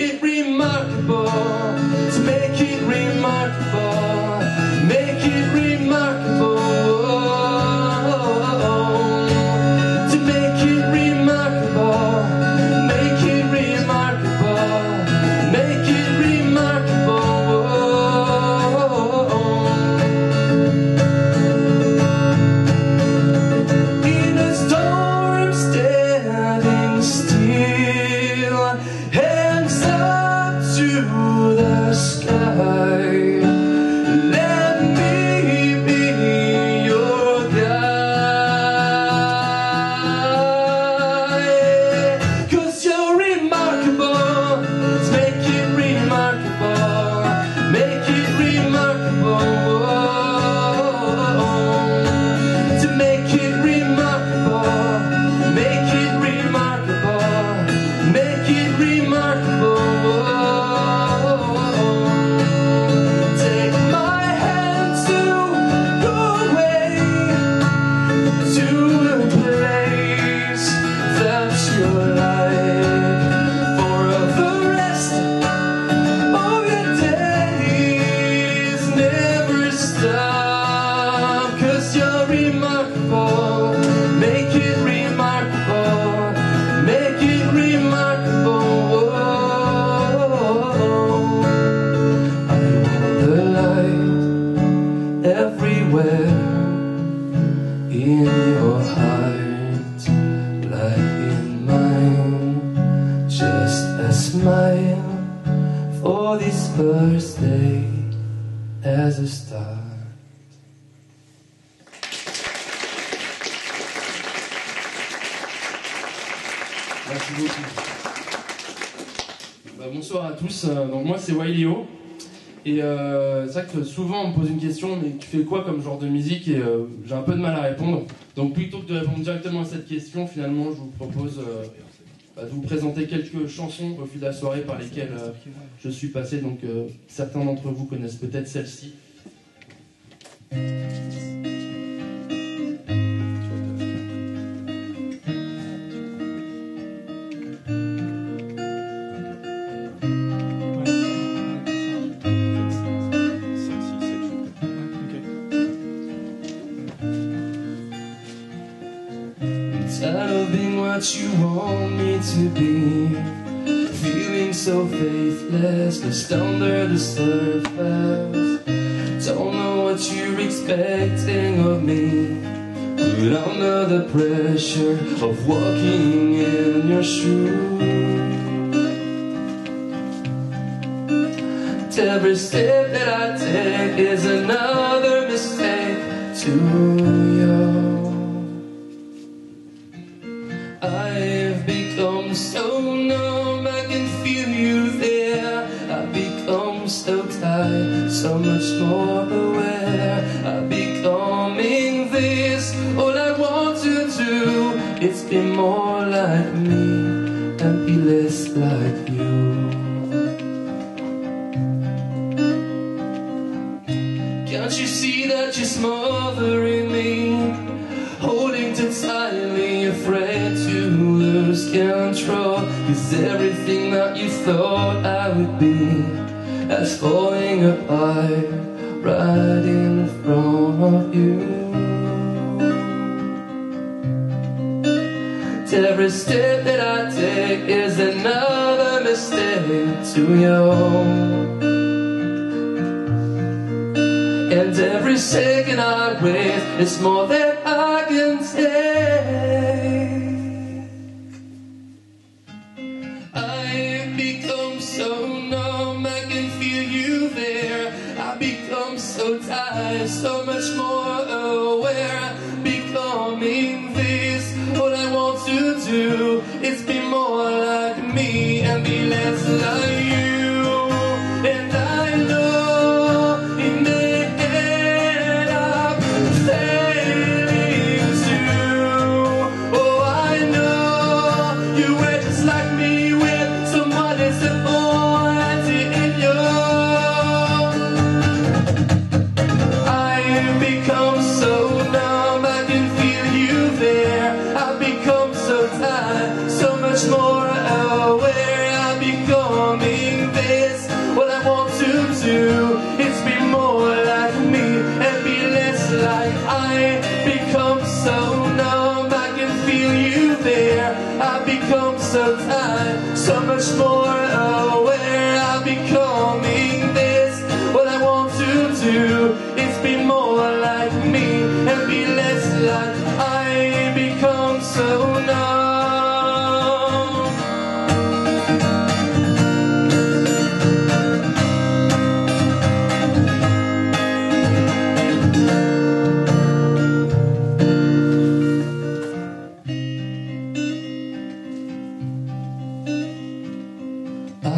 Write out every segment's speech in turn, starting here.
can't in your heart, like in mine. Just a smile for this first day as a start. Merci beaucoup. Bah, bonsoir à tous. Euh, Donc moi c'est Wailio. Et euh, c'est vrai que souvent on me pose une question, mais tu fais quoi comme genre de musique Et euh, j'ai un peu de mal à répondre. Donc plutôt que de répondre directement à cette question, finalement je vous propose euh, bah, de vous présenter quelques chansons au fil de la soirée par lesquelles je suis passé. Donc certains d'entre vous connaissent peut-être celle-ci. What you want me to be. Feeling so faithless, just under the surface. Don't know what you're expecting of me. But under the pressure of walking in your shoes. Every step that I take is another mistake to so much more aware. I'm becoming this. All I want to do is be more is falling apart right in front of you. Every step that I take is another mistake to you. And every second I wait is more than I can take.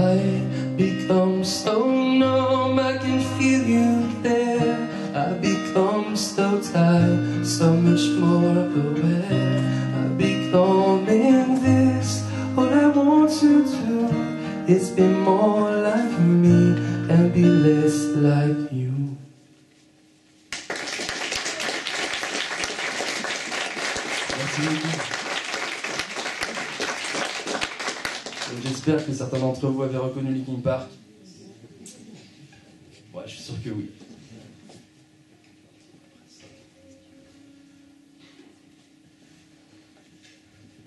I become so numb I can feel you there. I become so tired So much more aware. I become in this What I want to do Is be more like me And be less like you. certains d'entre vous avaient reconnu Linkin Park. Ouais, je suis sûr que oui.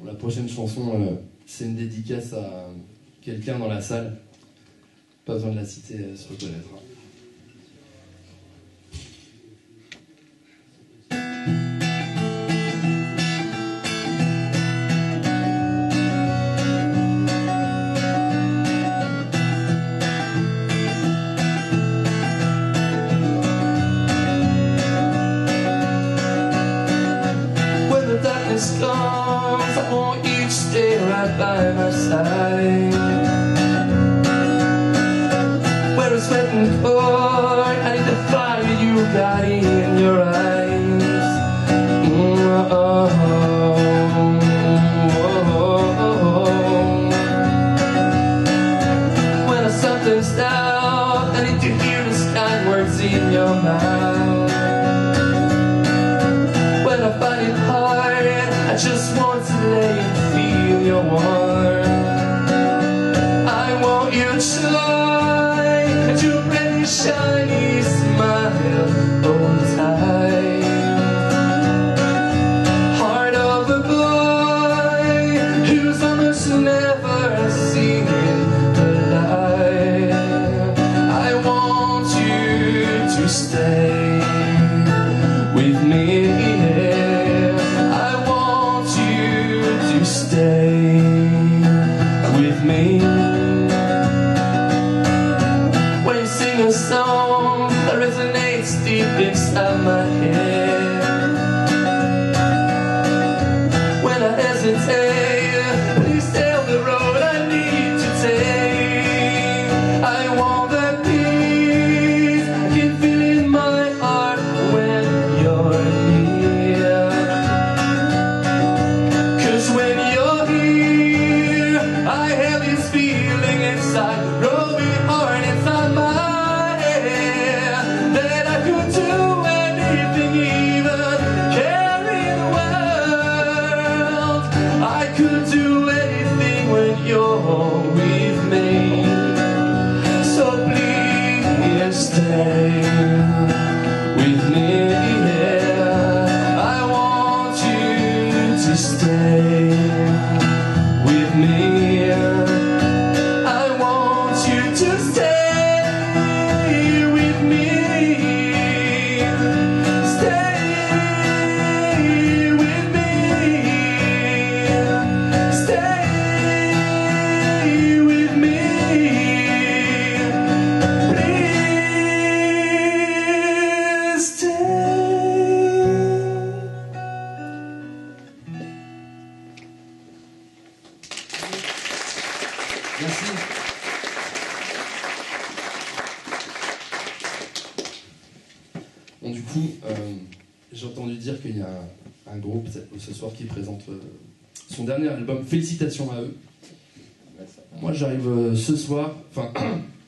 La prochaine chanson, euh, c'est une dédicace à quelqu'un dans la salle. Pas besoin de la citer, euh, se reconnaître. Hein. When I find it hard I just want to lay and feel your warmth I want you to lie And you're ready shining.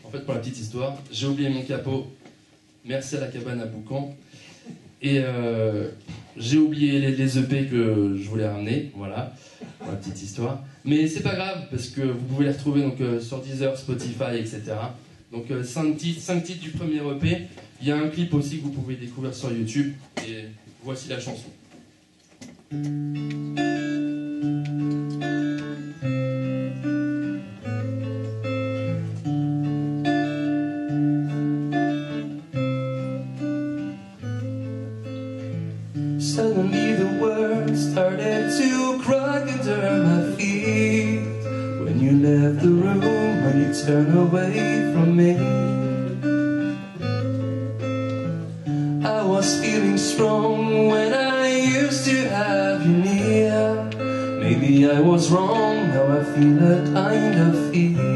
En fait, pour la petite histoire, j'ai oublié mon capot. Merci à la cabane à Boucan. Et euh, j'ai oublié les, EP que je voulais ramener, voilà, pour la petite histoire. Mais c'est pas grave, parce que vous pouvez les retrouver donc, euh, sur Deezer, Spotify, etc. Donc 5 titres, cinq titres du premier EP. Il y a un clip aussi que vous pouvez découvrir sur YouTube. Et voici la chanson. I was feeling strong when I used to have you near. Maybe I was wrong, now I feel a kind of fear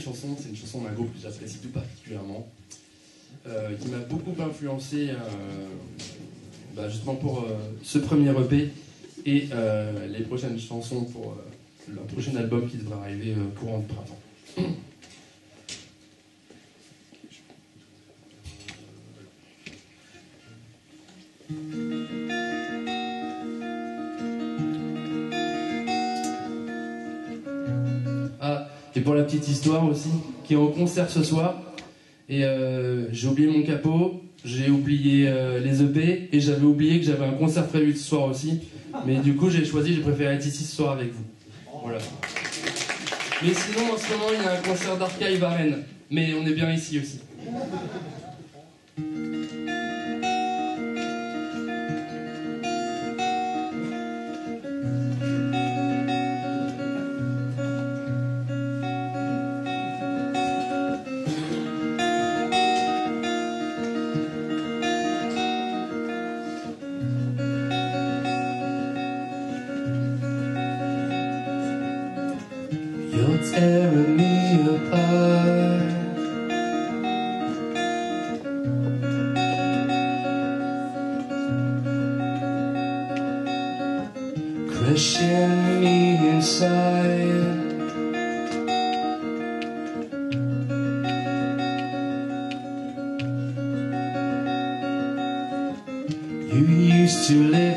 chanson, c'est une chanson d'un groupe que j'apprécie tout particulièrement, euh, qui m'a beaucoup influencé euh, bah, justement pour euh, ce premier EP et les prochaines chansons pour le prochain album qui devrait arriver courant du printemps. Histoire aussi, qui est en concert ce soir. Et euh, j'ai oublié mon capot, j'ai oublié euh, les EP et j'avais oublié que j'avais un concert prévu ce soir aussi. Mais du coup, j'ai choisi, j'ai préféré être ici ce soir avec vous. Voilà. Mais sinon, en ce moment, il y a un concert d'archive à. Mais on est bien ici aussi. too late.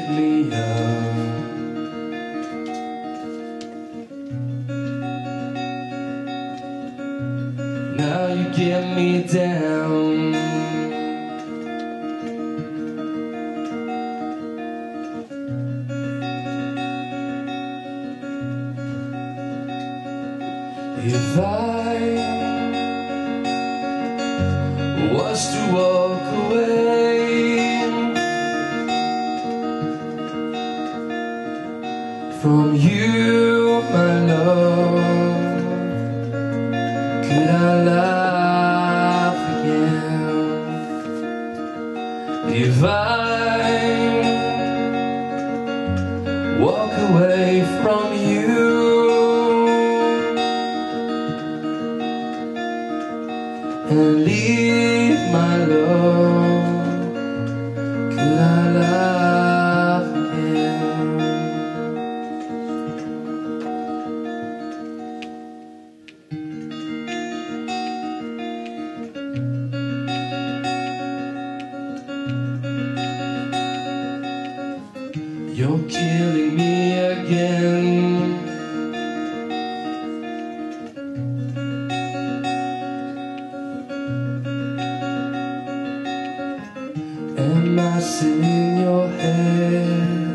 mess in your head.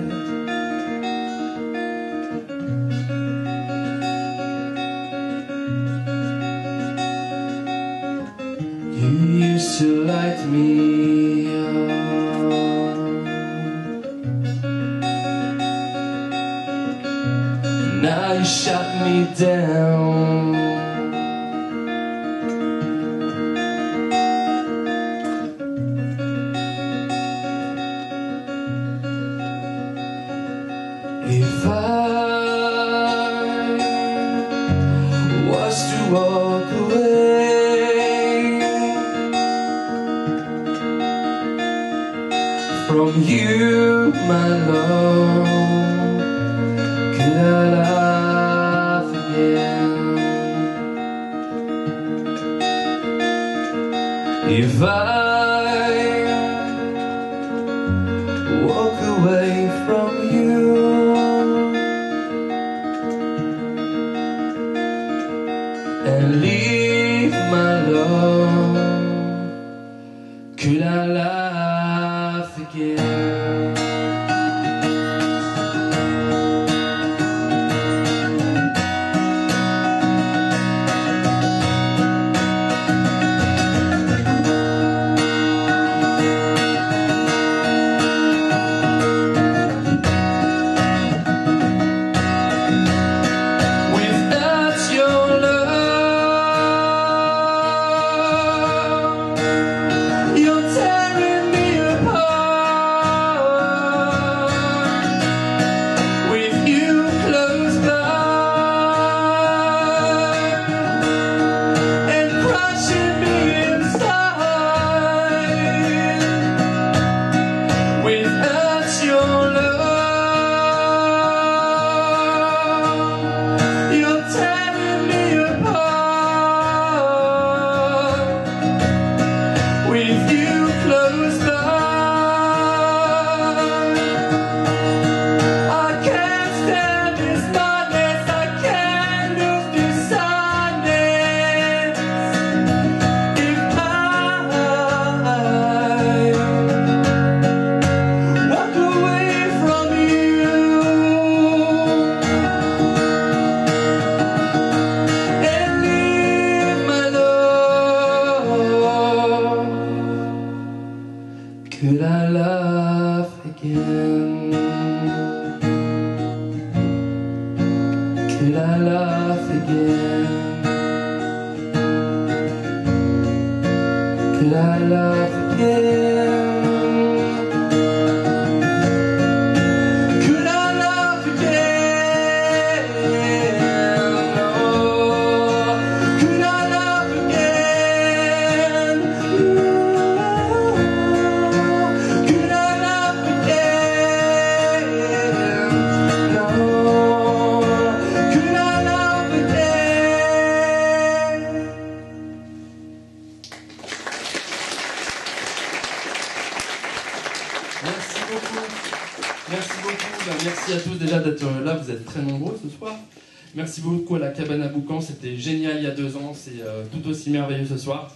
Merci beaucoup à la cabane à boucan. C'était génial il y a deux ans. C'est euh, tout aussi merveilleux ce soir.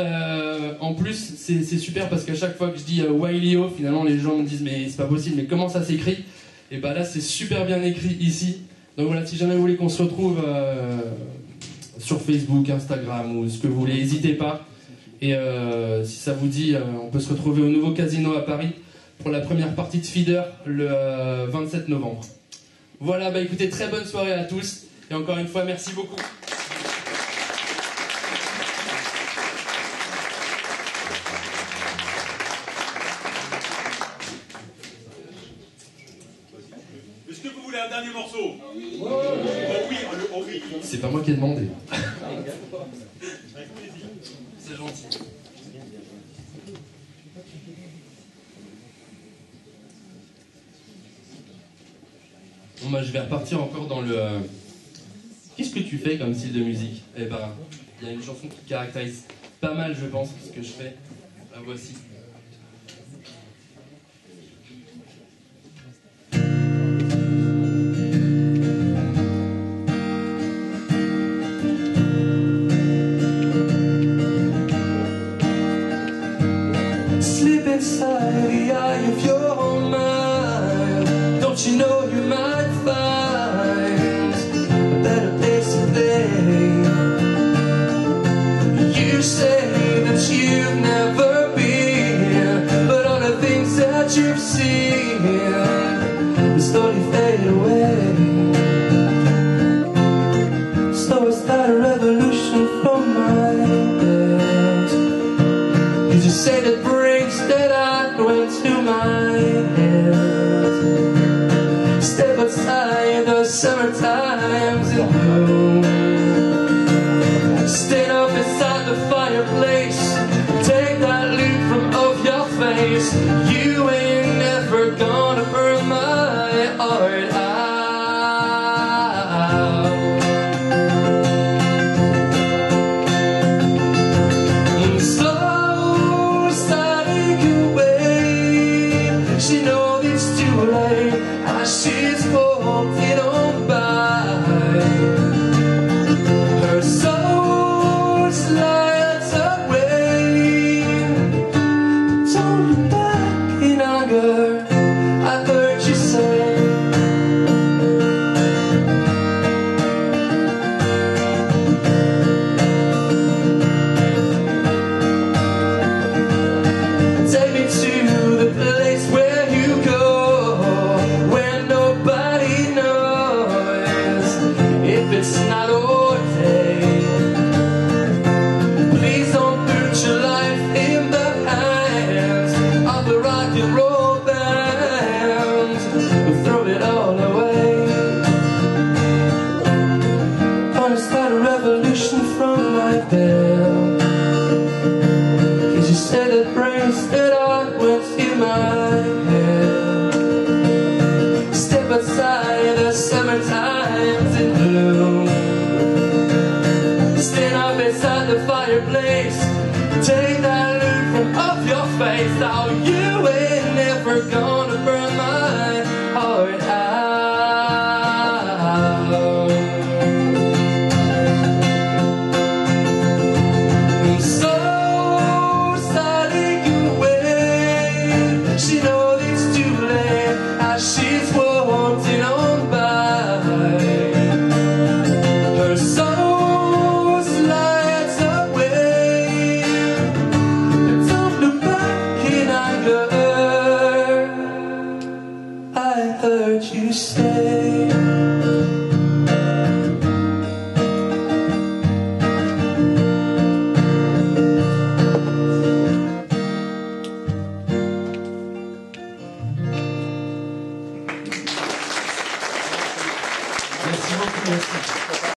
Euh, en plus, c'est super parce qu'à chaque fois que je dis euh, finalement les gens me disent mais c'est pas possible, mais comment ça s'écrit? Et bah là c'est super bien écrit ici. Donc voilà, si jamais vous voulez qu'on se retrouve euh, sur Facebook, Instagram ou ce que vous voulez, n'hésitez pas. Et si ça vous dit, on peut se retrouver au nouveau casino à Paris pour la première partie de Feeder le euh, 27 novembre. Voilà, bah écoutez, très bonne soirée à tous. Et encore une fois, merci beaucoup. Est-ce que vous voulez un dernier morceau? Oh oui, oh oui, oh oui. C'est pas moi qui ai demandé. Avec plaisir. C'est gentil. Bon bah je vais repartir encore dans le... euh, Qu'est-ce que tu fais comme style de musique? Eh ben, il y a une chanson qui caractérise pas mal je pense ce que je fais. La voici.